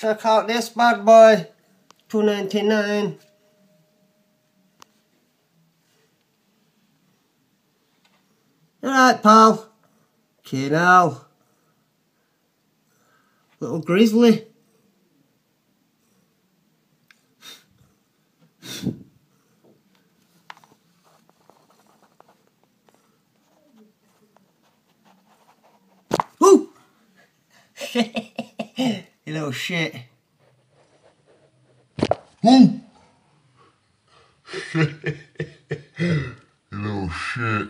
Check out this bad boy. 299 Alright, pal. Okay, now. Little grizzly. Woo! you little shit. Woo! you little shit.